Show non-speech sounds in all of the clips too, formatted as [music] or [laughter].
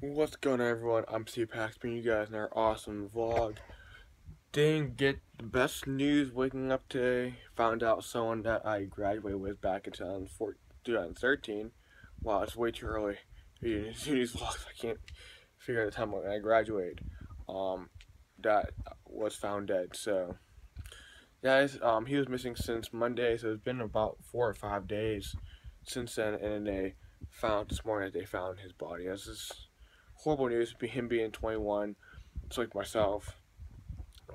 What's going on everyone? I'm Stevie Pax, bringing you guys another awesome vlog. Didn't get the best news waking up today. Found out someone that I graduated with back in 2013. Wow, it's way too early to [laughs] do these vlogs. I can't figure out the time when I graduated. Um, that was found dead. So, guys, um, he was missing since Monday, so it's been about four or five days since then, and they found this morning that they found his body. This is horrible news. Him being 21, it's like myself.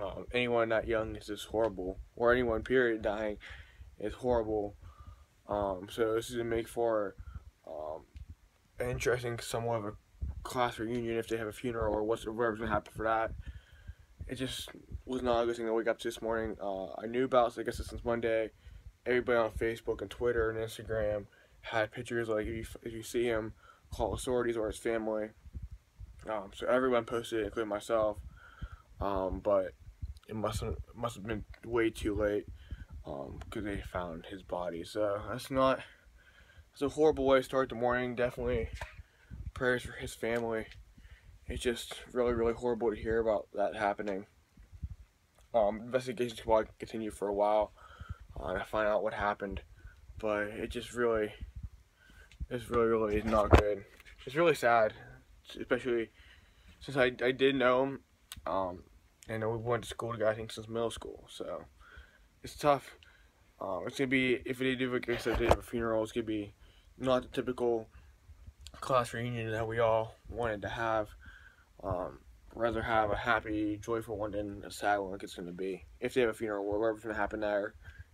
Um, anyone that young is just horrible, or anyone period dying is horrible. Um, so this is to make for um, an interesting, somewhat of a class reunion if they have a funeral or what's whatever's gonna happen for that. It just was not a good thing to wake up to this morning. Uh, I knew about, so I guess since Monday. Everybody on Facebook and Twitter and Instagram had pictures like if you, if you see him, call authorities or his family. Um, so everyone posted it, including myself. Um, but it must have must have been way too late because um, they found his body. So that's not. It's a horrible way to start the morning. Definitely prayers for his family. It's just really, really horrible to hear about that happening. Um, investigations will continue for a while uh, to find out what happened, but it just really, it's really, really not good. It's really sad especially since I, I did know him, um, and we went to school together, I think, since middle school, so it's tough. Um, it's gonna be, if they do, like I said, they have a funeral, it's gonna be not the typical class reunion that we all wanted to have. Um, rather have a happy, joyful one than a sad one like it's gonna be. If they have a funeral, or whatever's gonna happen there,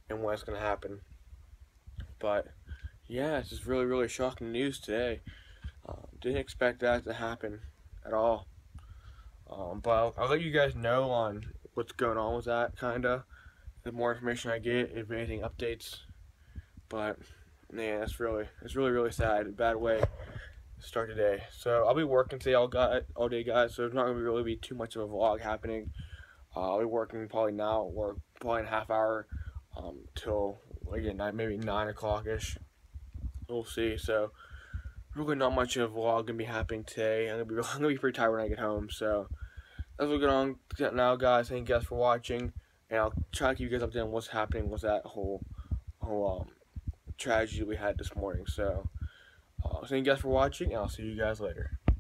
and when it's gonna happen. But, yeah, it's just really, really shocking news today. Didn't expect that to happen at all. Um, but I'll, I'll, let you guys know on what's going on with that, kinda. The more information I get, if anything updates. But man, that's really, it's really, really sad. Bad way to start today. So I'll be working today all, got, all day, guys. So it's not gonna be really be too much of a vlog happening. Uh, I'll be working probably now, or probably in a half hour um, till again maybe nine o'clock ish. We'll see. So really not much of a vlog gonna be happening today. I'm gonna be [laughs] I'm gonna be pretty tired when I get home. So that's what's going on now, guys. Thank you guys for watching, and I'll try to keep you guys updated on what's happening with that whole whole um, tragedy we had this morning. So uh, thank you guys for watching, and I'll see you guys later.